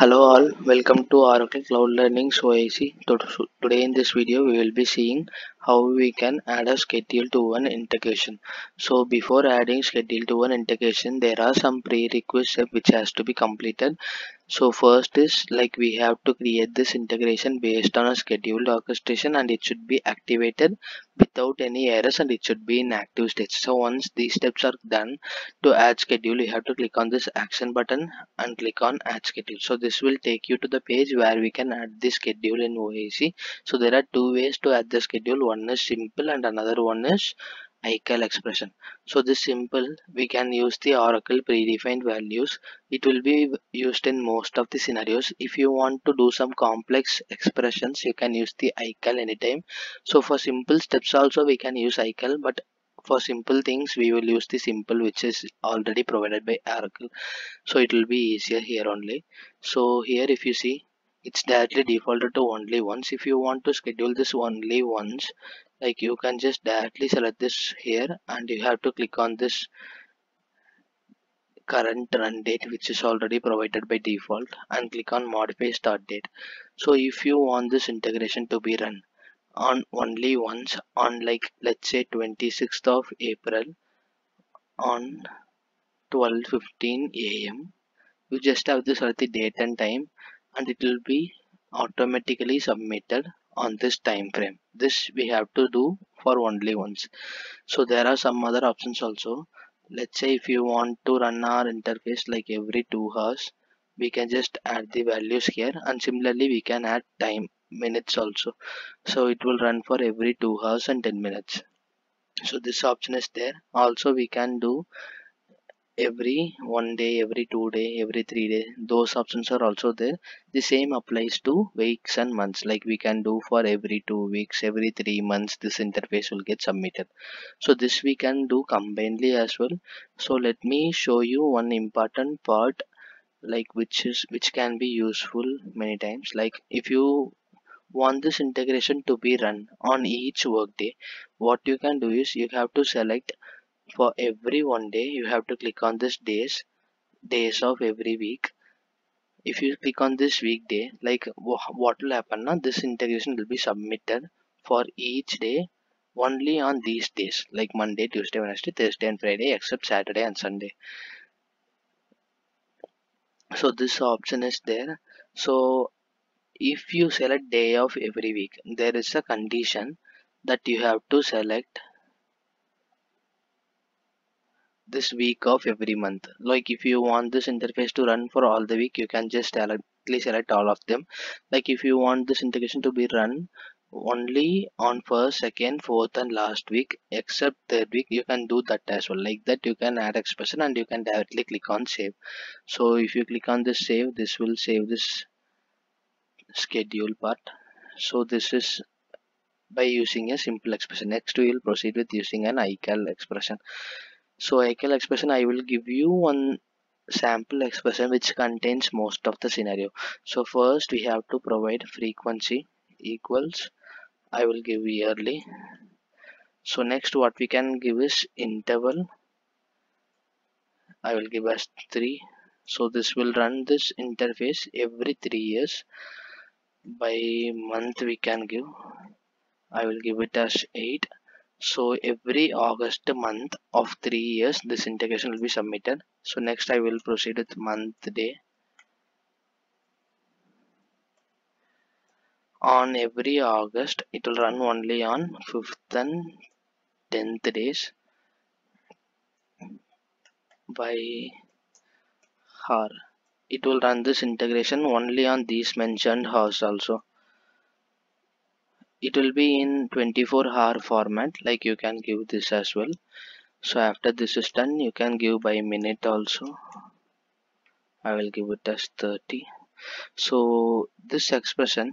Hello all, welcome to Oracle Cloud Learning's OIC. To- Today in this video we will be seeing how we can add a schedule to one integration. So before adding schedule to one integration there are some prerequisites which has to be completed. So first is like we have to create this integration based on a scheduled orchestration and it should be activated without any errors and it should be in active state. So once these steps are done to add schedule you have to click on this action button and click on add schedule. So this will take you to the page where we can add the schedule in OIC so there are two ways to add the schedule. One is simple and another one is ICAL expression. So this simple we can use the Oracle predefined values. It will be used in most of the scenarios. If you want to do some complex expressions you can use the ICAL anytime. So for simple steps also we can use ICAL but for simple things we will use the simple which is already provided by Oracle. So it will be easier here only. So here if you see it's directly defaulted to only once if you want to schedule this only once like you can just directly select this here and you have to click on this current run date which is already provided by default and click on modify start date so if you want this integration to be run on only once on like let's say 26th of April on 12:15 a.m. you just have to select the date and time and it will be automatically submitted on this time frame. This we have to do for only once. So there are some other options also. Let's say if you want to run our interface like every two hours we can just add the values here and similarly we can add time minutes also. So it will run for every two hours and 10 minutes. So this option is there. Also we can do every one day every two day every three day those options are also there. The same applies to weeks and months. Like we can do for every two weeks every three months this interface will get submitted. So this we can do combinedly as well. So let me show you one important part like which is which can be useful many times. Like if you want this integration to be run on each workday what you can do is you have to select for every one day you have to click on this days days of every week. If you click on this weekday like what will happen now this integration will be submitted for each day only on these days like monday tuesday wednesday thursday and friday except saturday and sunday. So this option is there. So if you select day of every week there is a condition that you have to select this week of every month. Like if you want this interface to run for all the week you can just directly select all of them. Like if you want this integration to be run only on first second fourth and last week except third week you can do that as well. Like that you can add expression and you can directly click on save. So if you click on this save this will save this schedule part. So this is by using a simple expression. Next we will proceed with using an ical expression so ical expression i will give you one sample expression which contains most of the scenario. So first we have to provide frequency equals i will give yearly. So next what we can give is interval i will give as 3 so this will run this interface every 3 years. By month we can give i will give it as 8 so every august month of 3 years this integration will be submitted. So next i will proceed with month day. On every august it will run only on 5th and 10th days. By her it will run this integration only on these mentioned hours also it will be in 24 hour format like you can give this as well. So after this is done you can give by minute also. I will give it as 30 so this expression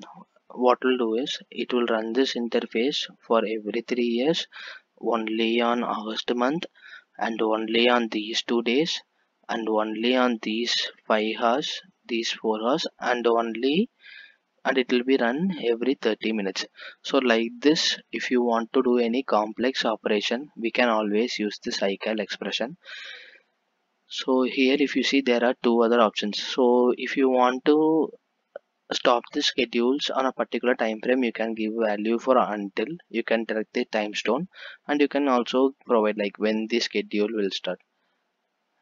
what will do is it will run this interface for every three years only on august month and only on these two days and only on these five hours these four hours and only and it will be run every 30 minutes. So like this if you want to do any complex operation we can always use this ical expression. So here if you see there are two other options. So if you want to stop the schedules on a particular time frame you can give value for until you can direct the time stone and you can also provide like when the schedule will start.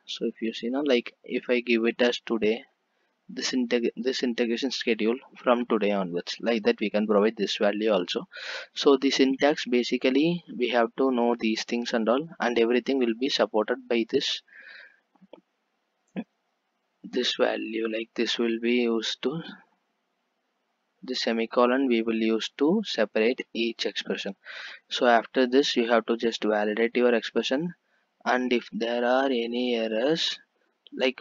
So if you see now like if i give it as today this integ this integration schedule from today onwards like that we can provide this value also. So the syntax basically we have to know these things and all and everything will be supported by this this value like this will be used to the semicolon we will use to separate each expression. So after this you have to just validate your expression and if there are any errors like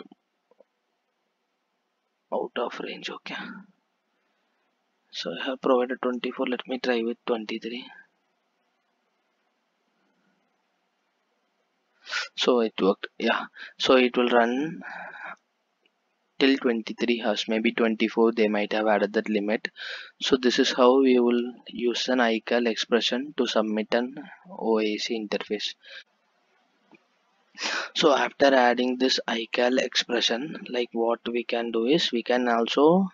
out of range okay. So I have provided 24 let me try with 23 so it worked yeah. So it will run till 23 hours maybe 24 they might have added that limit. So this is how we will use an ical expression to submit an OIC interface so after adding this ical expression like what we can do is we can also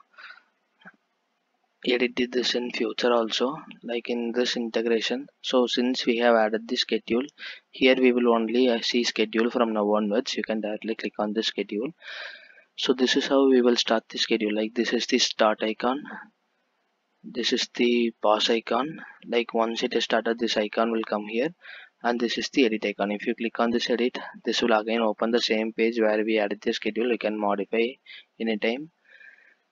edit this in future also like in this integration. So since we have added the schedule here we will only see schedule from now onwards. You can directly click on the schedule. So this is how we will start the schedule. Like this is the start icon. This is the pause icon. Like once it is started this icon will come here and this is the edit icon. If you click on this edit this will again open the same page where we added the schedule. You can modify anytime.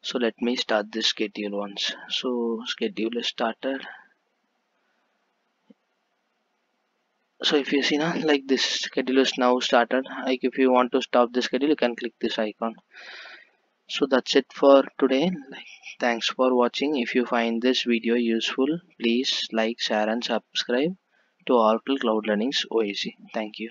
So let me start this schedule once. So schedule is started so if you see now like this schedule is now started. Like if you want to stop the schedule you can click this icon. So that's it for today. Thanks for watching. If you find this video useful please like share and subscribe to Oracle Cloud Learning's OIC. Thank you.